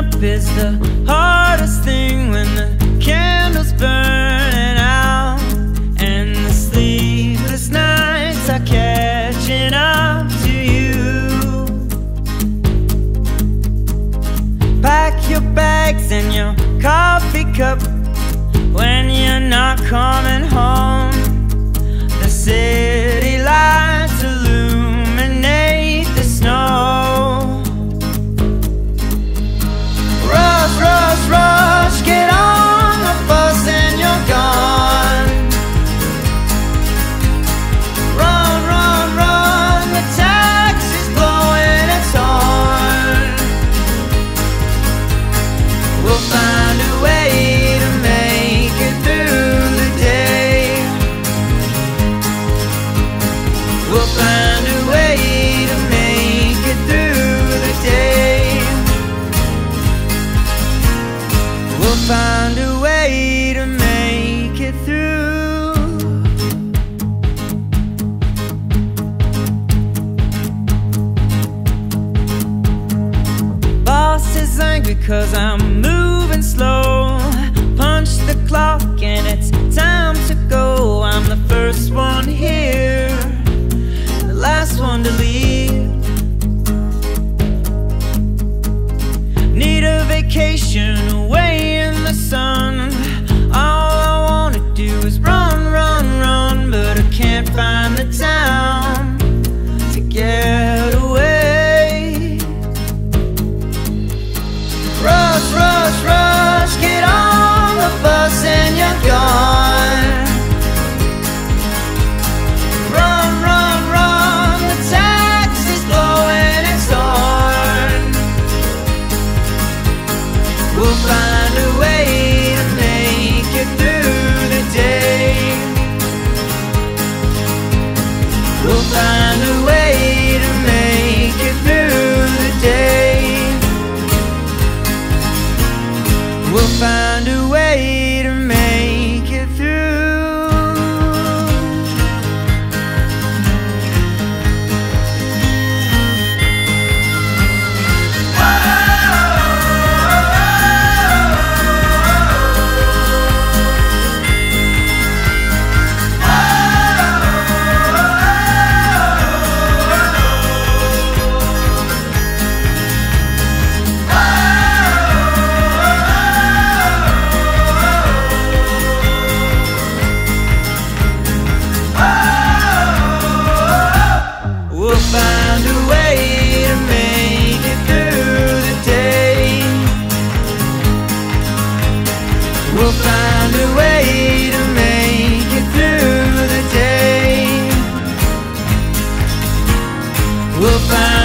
up is the hardest thing when the candles burn. because I'm moving slow. Punch the clock find a way to make it through the day. We'll find a way to make it through the day. We'll find